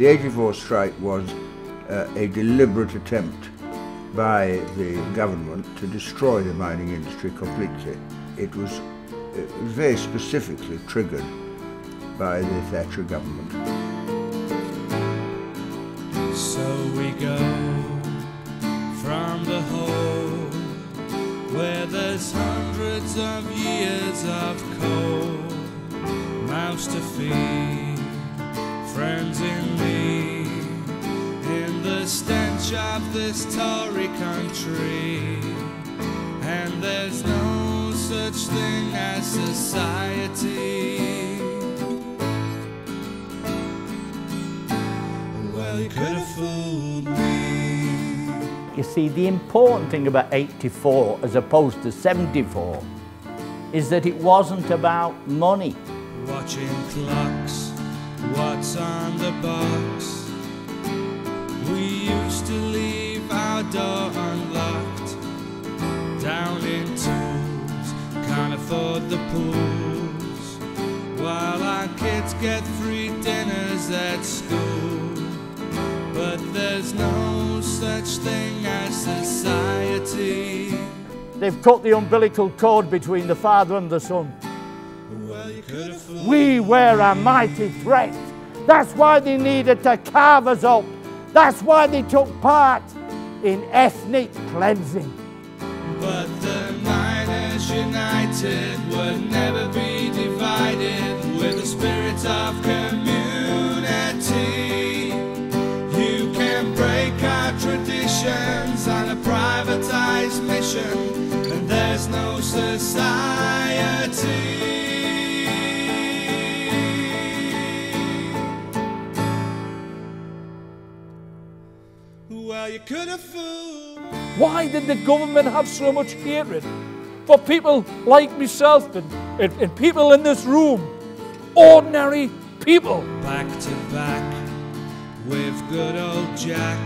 The 84 strike was uh, a deliberate attempt by the government to destroy the mining industry completely. It was, was very specifically triggered by the Thatcher government. So we go from the hole where there's hundreds of years of coal, mouths to feed, friends in need, in the stench of this Tory country, and there's no such thing as society. Well, you could have fooled me. You see, the important thing about 84 as opposed to 74 is that it wasn't about money. Watching clocks, box? We used to leave our door unlocked. Down in tools, can't afford the pools. While our kids get free dinners at school. But there's no such thing as society. They've cut the umbilical cord between the father and the son. Well, you could have fooled We were a mighty threat. That's why they needed to carve us up. That's why they took part in ethnic cleansing. But the miners united would never be divided with the spirit of community. You can break our traditions on a privatized mission, and there's no society. Well, you could have fooled. Why did the government have so much hatred for people like myself and, and, and people in this room? Ordinary people. back to back with good old Jack.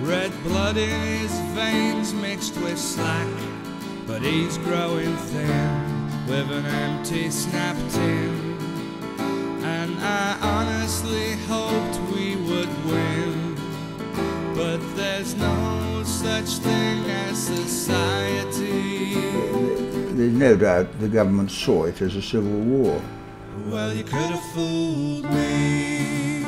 Red blood in his veins mixed with slack, but he's growing thin with an empty snap tin. But there's no such thing as society. There's no doubt the government saw it as a civil war. Well, you could have fooled me.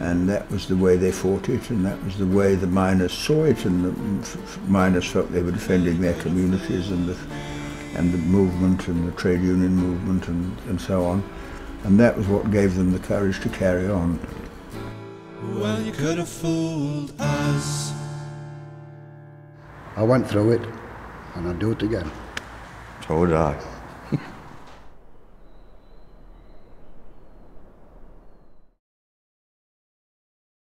And that was the way they fought it, and that was the way the miners saw it, and the miners felt they were defending their communities and the, and the movement and the trade union movement and, and so on. And that was what gave them the courage to carry on. Well, you could have fooled us. I went through it and I'd do it again. So would I.